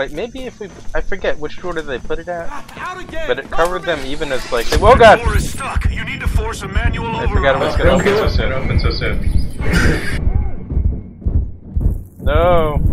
Wait, maybe if we... I forget which door did they put it at? But it covered them even as like... Oh god! The door is stuck. You need to force a manual I forgot it was gonna open so soon. Open so soon. No!